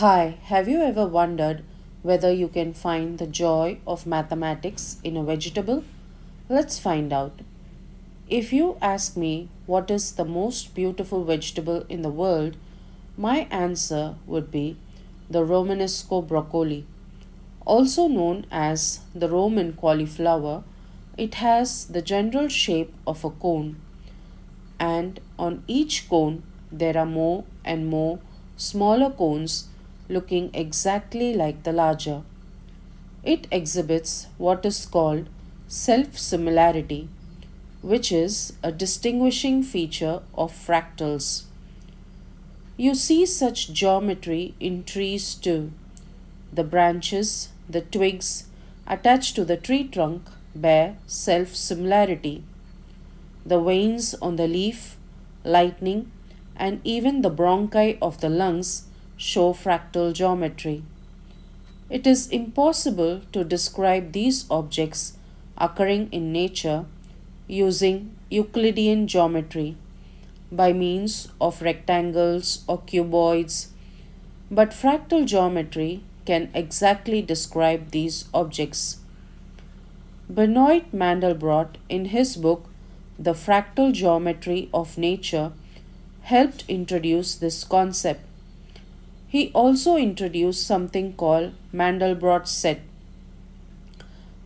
Hi, have you ever wondered whether you can find the joy of mathematics in a vegetable? Let's find out. If you ask me what is the most beautiful vegetable in the world, my answer would be the Romanesco broccoli. Also known as the Roman cauliflower, it has the general shape of a cone, and on each cone there are more and more smaller cones looking exactly like the larger. It exhibits what is called self similarity, which is a distinguishing feature of fractals. You see such geometry in trees too. The branches, the twigs attached to the tree trunk bear self similarity. The veins on the leaf, lightning, and even the bronchi of the lungs show fractal geometry. It is impossible to describe these objects occurring in nature using Euclidean geometry by means of rectangles or cuboids, but fractal geometry can exactly describe these objects. Benoit Mandelbrot, in his book The Fractal Geometry of Nature, helped introduce this concept. He also introduced something called Mandelbrot set,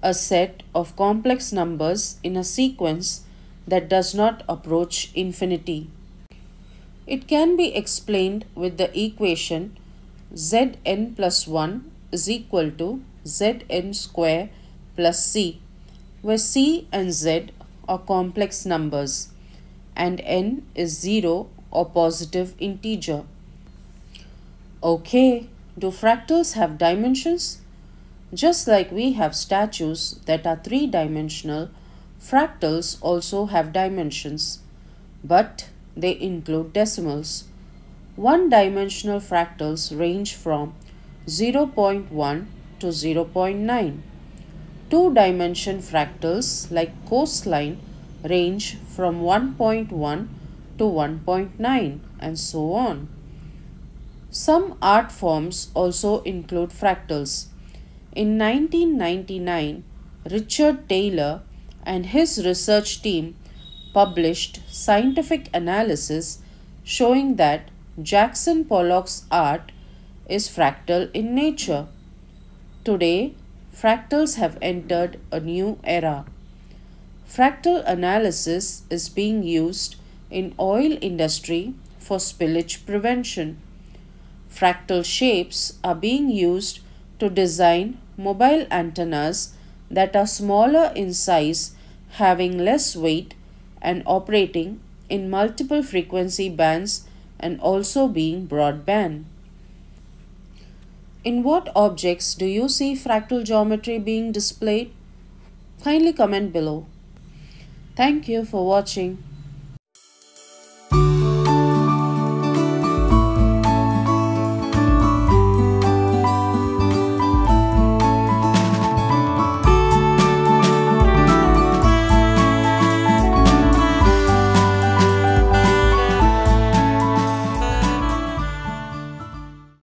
a set of complex numbers in a sequence that does not approach infinity. It can be explained with the equation zn plus 1 is equal to zn square plus c, where c and z are complex numbers and n is 0 or positive integer. Okay, do fractals have dimensions? Just like we have statues that are three dimensional, fractals also have dimensions, but they include decimals. One dimensional fractals range from 0.1 to 0.9. Two dimension fractals like coastline range from 1.1 to 1.9 and so on. Some art forms also include fractals. In 1999, Richard Taylor and his research team published scientific analysis showing that Jackson Pollock's art is fractal in nature. Today, fractals have entered a new era. Fractal analysis is being used in oil industry for spillage prevention. Fractal shapes are being used to design mobile antennas that are smaller in size, having less weight, and operating in multiple frequency bands and also being broadband. In what objects do you see fractal geometry being displayed? Kindly comment below. Thank you for watching.